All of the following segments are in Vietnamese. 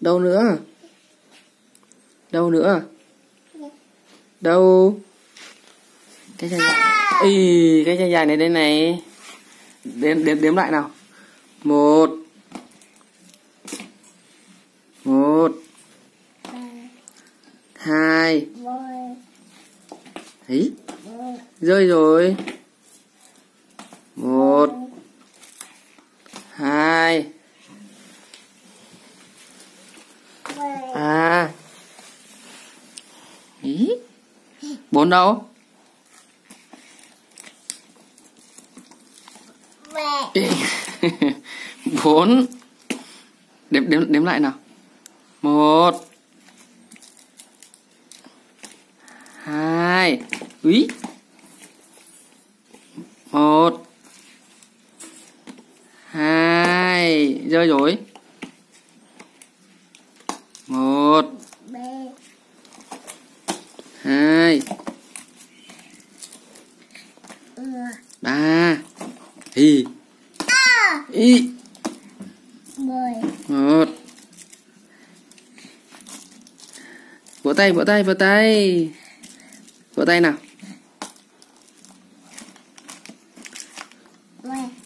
đâu nữa? Đâu nữa? Đâu? Cái chân dài. Ý, cái chân dài này đây này. Đếm đếm đếm lại nào. Một. Một. Hai. Ấy rơi rồi bốn đâu? bốn. Đếm, đếm đếm lại nào. Một. Hai. Úy một. Hai. Rơi rồi một, 1 Vỗ tay, vỗ tay, vỗ tay. Vỗ tay nào.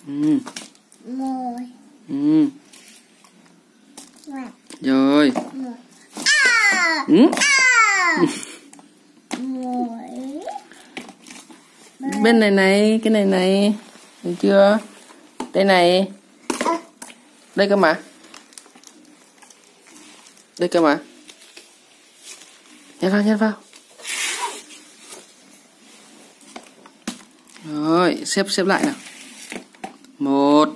Ừ. Ừ. Rồi. Ừ. Bên này này, cái này này, được chưa? Đây này đây cơ mà. Đây cơ mà. Nhét vào nhét vào. Rồi, xếp xếp lại nào. Một.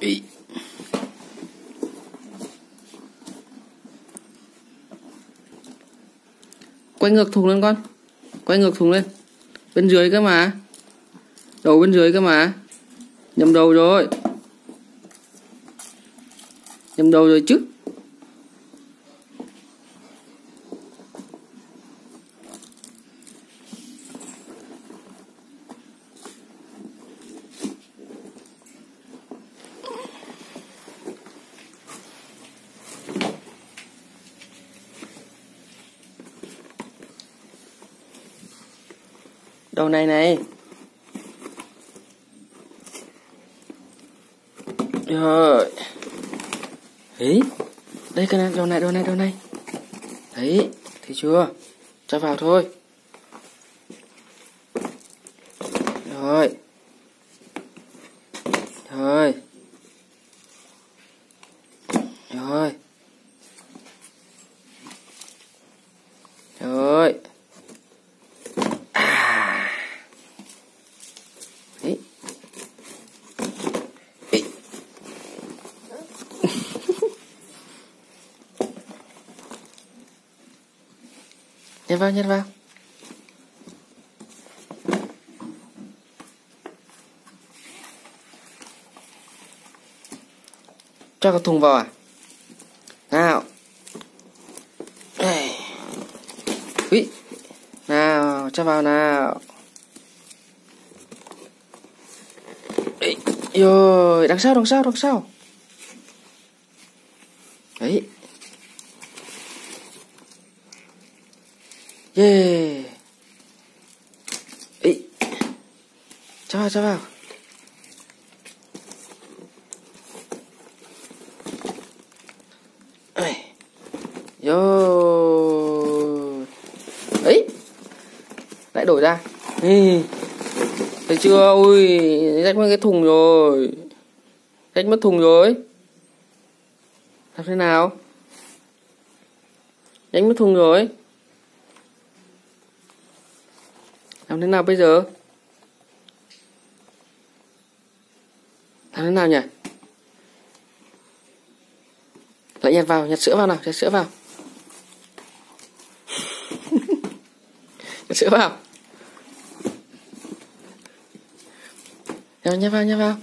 Ý. quay ngược thùng lên con. Quay ngược thùng lên. Bên dưới cơ mà đầu bên dưới cơ mà. Nhầm đầu rồi. Nhầm đầu rồi chứ. Đầu này này. Rồi ấy đây cái này, đồ này đồ này đồ này. Đấy, thấy chưa? Cho vào thôi. Rồi rồi rồi à đấy Ê nhét vào nhét vào cho cái thùng vào à? Nào. Úi. nào, cho vào nào. Ấy. rồi đằng sau đằng sau đằng sau. Đấy. Yeah ê, cho vào cho vào Yo. ấy lại đổi ra. Ê. thấy chưa? Ui rách mất cái thùng rồi. Rách mất thùng rồi. Làm thế nào? Rách mất thùng rồi. Làm thế nào bây giờ? Làm thế nào nhỉ? Lại nhặt vào, nhặt sữa vào nào, nhặt sữa vào. Nhặt sữa vào. Nhặt nhặt vào nhặt vào.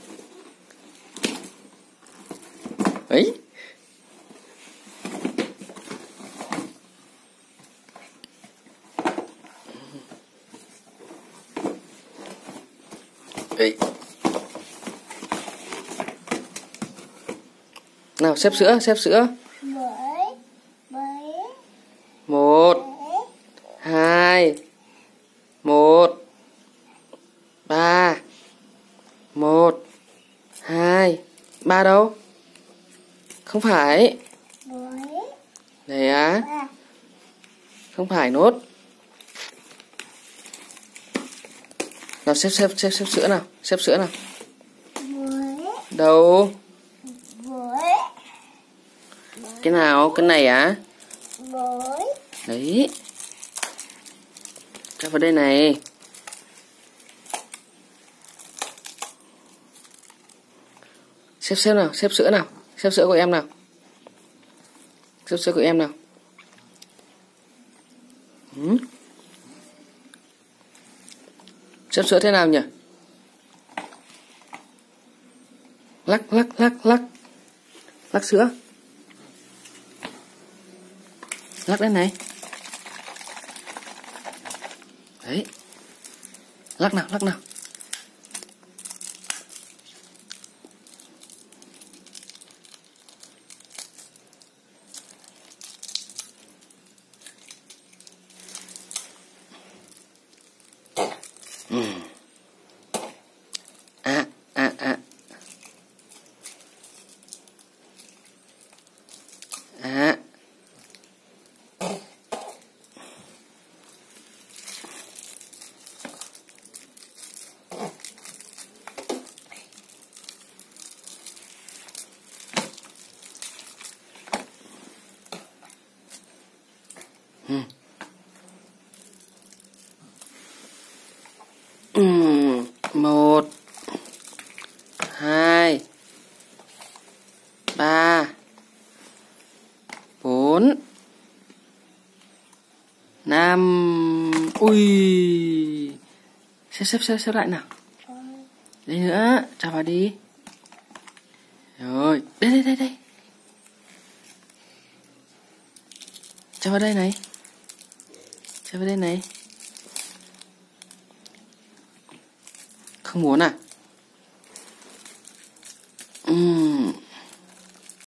Đấy. Nào xếp sữa, xếp sữa. Một Hai Một Ba Một Hai Ba đâu? Không phải Đấy á à. Không phải nốt nào xếp xếp xếp xếp sữa nào xếp sữa nào. Đâu? Cái nào cái này á? Bảy đấy. Cho vào đây này. Xếp xếp nào xếp sữa nào xếp sữa của em nào. Xếp sữa của em nào. Ừ? Xếp sữa thế nào nhỉ? Lắc lắc lắc lắc. Lắc sữa. Lắc đây này. Đấy. Lắc nào lắc nào Ừ. à à à à Ừ. Ừ. Một, hai, ba, bốn, năm. Ui. Xếp xếp xếp xếp lại nào. Đây nữa. Cho vào đi. Rồi. Đây đây đây đây. Cho vào đây này cho vào đây này. Không muốn à?